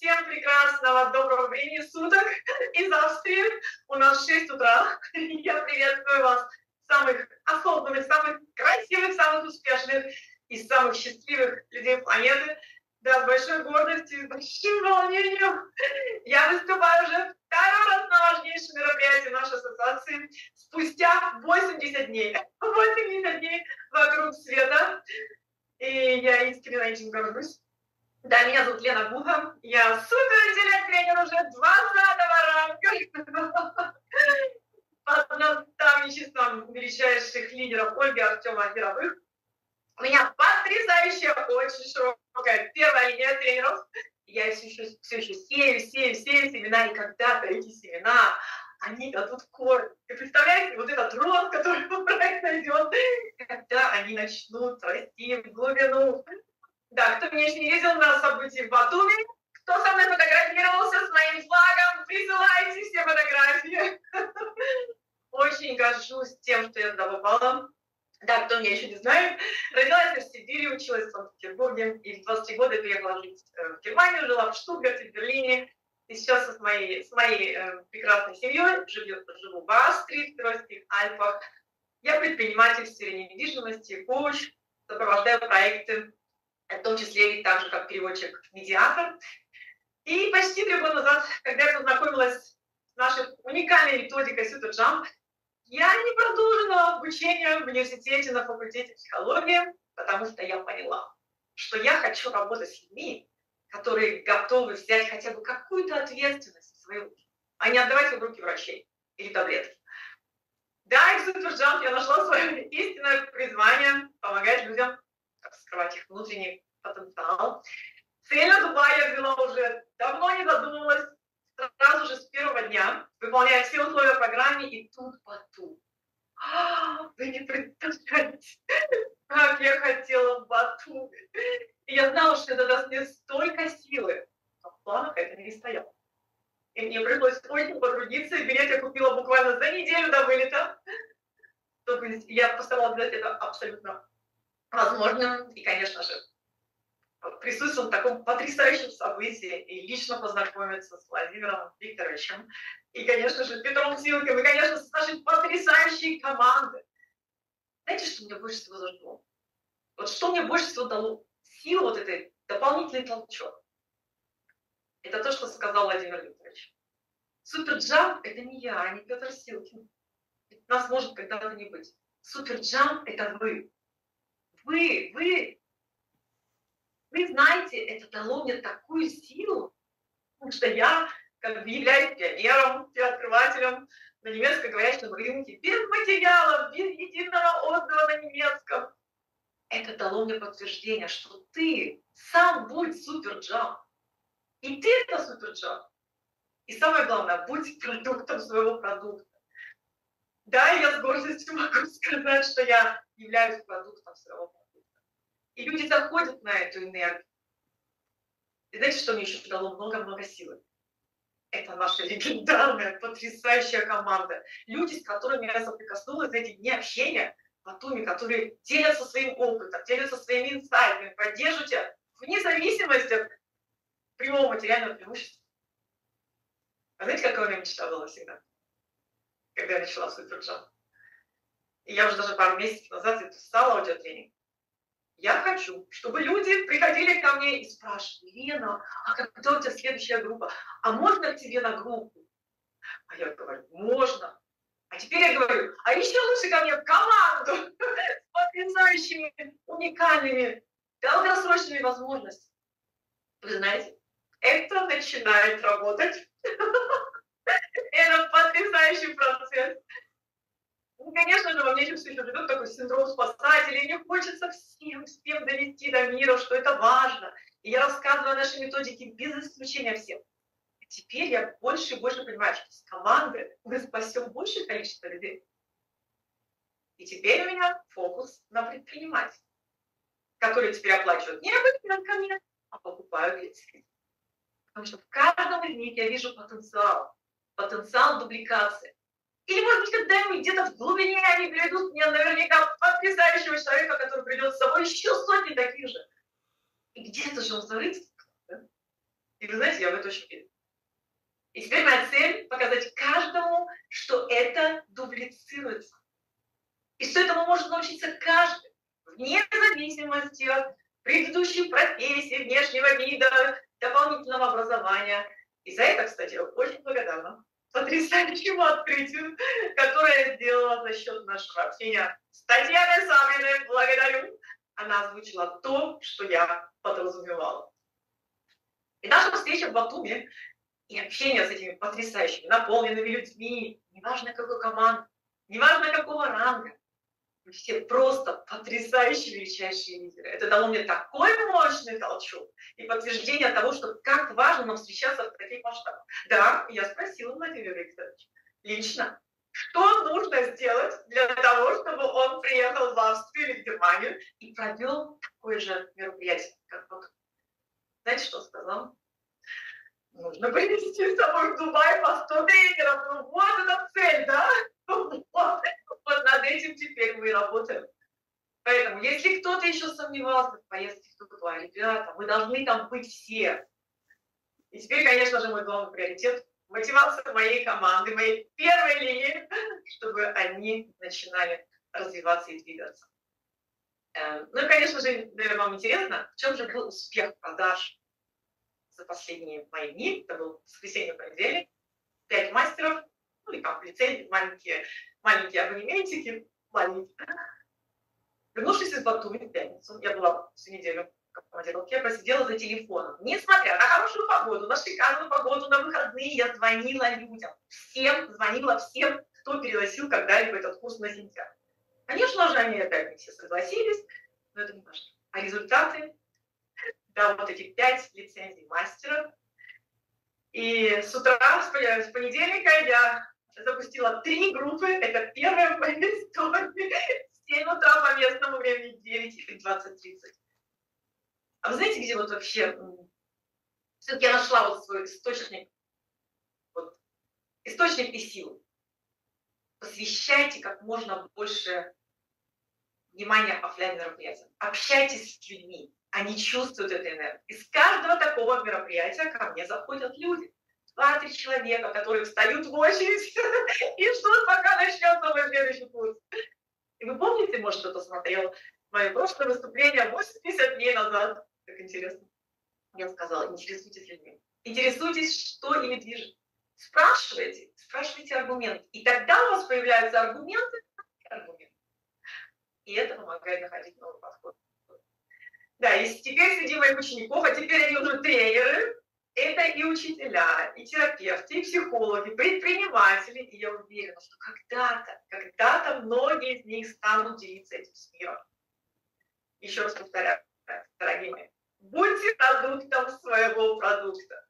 Всем прекрасного, доброго времени суток из Австрии. У нас 6 утра. Я приветствую вас, самых осознанных, самых красивых, самых успешных и самых счастливых людей планеты. Да, с большой гордостью, с большим волнением я выступаю уже второй раз на важнейшем мероприятии нашей ассоциации спустя 80 дней. 80 дней вокруг света. И я искренне этим горжусь. Да, меня зовут Лена Буха. Я супер интеллект-тренер уже 20 ранга. Под наставничеством величайших лидеров Ольги Артема Яровых. У меня потрясающая, очень широкая первая линия тренеров. Я все еще, все еще сею, сею, сею семена, и когда-то эти семена, они дадут корм. Ты представляете, вот этот рост, который проект найдет, когда они начнут расти в глубину, да, кто меня еще не видел на событии в Батуми, кто со мной фотографировался с моим флагом, присылайте все фотографии. Очень горжусь тем, что я туда попала. Да, кто меня еще не знает, родилась в Сибири, училась в Санкт-Петербурге и в 23 года приехала жить э, в Германию, жила в Штутгарте, в Берлине. И сейчас с моей, с моей э, прекрасной семьей живу, живу в Австрии, в Тирольских Альпах. Я предприниматель в сфере недвижимости, коуч, сопровождаю проекты в том числе и так же, как переводчик-медиатор. И почти три года назад, когда я познакомилась с нашей уникальной методикой SuperJump, я не продолжила обучение в университете на факультете психологии, потому что я поняла, что я хочу работать с людьми, которые готовы взять хотя бы какую-то ответственность в свои руки, а не отдавать в руки врачей или таблетки. Да, и в SuperJump я нашла свое истинное призвание помогать людям раскрывать их внутренний потенциал. Цель Дубая я взяла уже давно не задумывалась, сразу же с первого дня, выполняя все условия программы, и тут Бату. А, вы не представляете, как я хотела в Бату. И я знала, что это даст мне столько силы, но в планах это не стояло. И мне пришлось очень потрудиться, билет я купила буквально за неделю до вылета. Я постаралась сделать это абсолютно возможным и, конечно же, присутствовал в таком потрясающем событии и лично познакомиться с Владимиром Викторовичем и, конечно же, Петром Силком, и, конечно, с нашей потрясающей командой. Знаете, что мне больше всего зажгло? Вот что мне больше всего дало силу вот этой дополнительный толчок? Это то, что сказал Владимир Викторович. Super Jump – это не я, а не Петр Силкин. Нас может когда-то не быть. Super Jump – это вы вы, вы, вы знаете, это дало мне такую силу, потому что я как бы являюсь пионером, открывателем на немецкоговорящем рынке, без материалов, без единого отзыва на немецком. Это дало мне подтверждение, что ты сам будь суперджам. И ты это суперджам. И самое главное, будь продуктом своего продукта. Да, я с гордостью могу сказать, что я являюсь продуктом своего продукта. И люди заходят на эту энергию. И знаете, что мне еще дало много-много силы? Это наша легендарная, потрясающая команда. Люди, с которыми я соприкоснулась за эти дни общения в Атуме, которые делятся своим опытом, делятся своими инсайтами, поддерживают тебя вне зависимости от прямого материального преимущества. А знаете, какая у меня мечта была всегда? когда я начала суперджамп. И я уже даже пару месяцев назад записала аудиотренинг. Я хочу, чтобы люди приходили ко мне и спрашивали, Лена, а когда у тебя следующая группа? А можно к тебе на группу? А я говорю, можно. А теперь я говорю, а еще лучше ко мне в команду с потрясающими, уникальными, долгосрочными возможностями. Вы знаете, это начинает работать. Это потрясающий процесс. Ну, конечно же, во мне все еще живет такой синдром спасателя, и мне хочется всем, всем довести до мира, что это важно. И я рассказываю о нашей методике без исключения всем. И теперь я больше и больше понимаю, что с командой мы спасем большее количество людей. И теперь у меня фокус на предпринимателей, которые теперь оплачивают не мне, а покупают лицензии. Потому что в каждом из них я вижу потенциал потенциал дубликации. Или, может быть, когда-нибудь где-то в глубине они приведут мне наверняка потрясающего человека, который придет с собой еще сотни таких же. И где-то же он зарыт. И вы знаете, я в это очень верю. И теперь моя цель показать каждому, что это дублицируется. И что этому может научиться каждый, вне зависимости от предыдущей профессии, внешнего вида, дополнительного образования. И за это, кстати, очень благодарна потрясающему открытию, которое я сделала за счет нашего общения с Татьяной Савиной. Благодарю. Она озвучила то, что я подразумевала. И наша встреча в Батуме и общение с этими потрясающими, наполненными людьми, неважно какой команды, неважно какого ранга, все просто потрясающие величайшие лидеры. Это дало мне такой мощный толчок и подтверждение того, что как важно нам встречаться в таких масштабах. Да, я спросила Владимира Викторовича лично, что нужно сделать для того, чтобы он приехал в Австрию или в Германию и провел такое же мероприятие, как вот. Знаете, что сказал? Нужно привести с собой в Дубай по 100 тренеров. Ну вот эта цель, да? Вот, этим теперь мы работаем. Поэтому, если кто-то еще сомневался в поездке в Дубай, ребята, мы должны там быть все. И теперь, конечно же, мой главный приоритет – мотивация моей команды, моей первой линии, чтобы они начинали развиваться и двигаться. Эм, ну и, конечно же, наверное, вам интересно, в чем же был успех продаж за последние мои дни, это был воскресенье, понедельник, пять мастеров, ну и там лицензии, маленькие, маленькие абонементики, маленькие. Вернувшись из Батуми в пятницу, я была всю неделю в командировке, я просидела за телефоном. Несмотря на хорошую погоду, на шикарную погоду, на выходные, я звонила людям. Всем, звонила всем, кто переносил когда-либо этот курс на сентябрь. Конечно же, они опять не все согласились, но это не важно. А результаты да, вот эти пять лицензий мастера. И с утра, с понедельника я запустила три группы. Это первая в моей истории. 7 утра по местному времени, 9 или 20.30. А вы знаете, где вот вообще... Все-таки я нашла вот свой источник, вот, источник и силу. Посвящайте как можно больше внимания офлайн мероприятиям. Общайтесь с людьми они чувствуют эту энергию. Из каждого такого мероприятия ко мне заходят люди. Два-три человека, которые встают в очередь и ждут, пока начнется мой следующий курс. И вы помните, может, кто-то смотрел мое прошлое выступление 80 дней назад? Как интересно. Я сказала, интересуйтесь людьми. Интересуйтесь, что ими движет. Спрашивайте, спрашивайте аргумент. И тогда у вас появляются аргументы, аргументы. И это помогает находить новый подход. Да, и теперь среди моих учеников, а теперь они уже тренеры, это и учителя, и терапевты, и психологи, предприниматели. И я уверена, что когда-то, когда-то многие из них станут делиться этим с миром. Еще раз повторяю, дорогие мои, будьте продуктом своего продукта.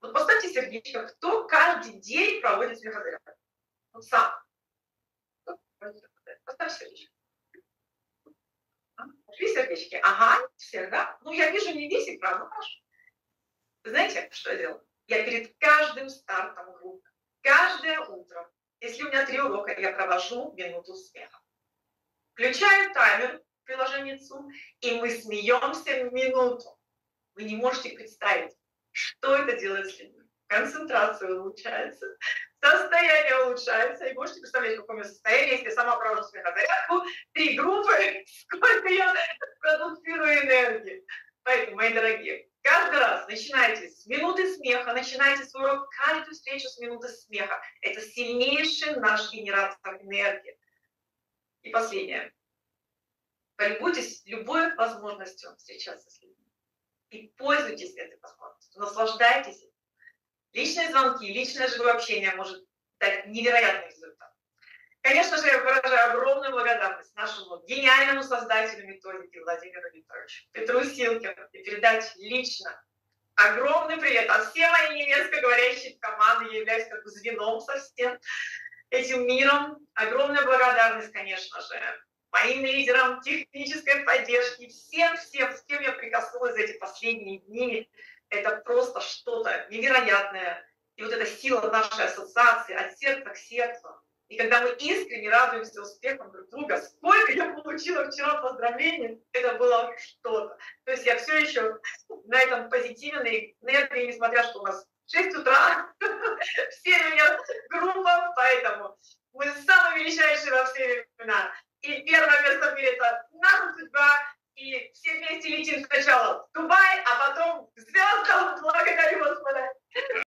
Вот поставьте сердечко, кто каждый день проводит смехозарядку? Вот сам. Поставь сердечко. Три сердечки. Ага, всех, да? Ну, я вижу не весь экран, ну хорошо. Знаете, что я делаю? Я перед каждым стартом группы, каждое утро, если у меня три урока, я провожу минуту смеха. Включаю таймер в приложении Zoom, и мы смеемся минуту. Вы не можете представить, что это делает с людьми. Концентрация улучшается, состояние улучшается. И можете представлять, какое у меня состояние, если я сама провожу смехозарядку, три группы, сколько я продуктирую энергии. Поэтому, мои дорогие, каждый раз начинайте с минуты смеха, начинайте свой урок, каждую встречу с минуты смеха. Это сильнейший наш генератор энергии. И последнее. Полюбуйтесь любой возможностью встречаться с людьми. И пользуйтесь этой возможностью, наслаждайтесь Личные звонки, личное живое общение может дать невероятный результат. Конечно же, я выражаю огромную благодарность нашему гениальному создателю методики Владимиру Викторовичу Петру Силкину и передать лично огромный привет от всей моей немецко говорящей команды. Я являюсь как бы со всем этим миром. Огромная благодарность, конечно же, моим лидерам технической поддержки, всем, всем, с кем я прикоснулась за эти последние дни, это просто что-то невероятное. И вот эта сила нашей ассоциации от сердца к сердцу. И когда мы искренне радуемся успехам друг друга, сколько я получила вчера поздравлений, это было что-то. То есть я все еще на этом позитивной энергии, несмотря что у нас 6 утра, все у меня группа, поэтому мы самые величайшие во все времена. И первое место в мире – это наша судьба, и все вместе летим сначала в Дубай, а потом к звездам. Благодарю, Господа.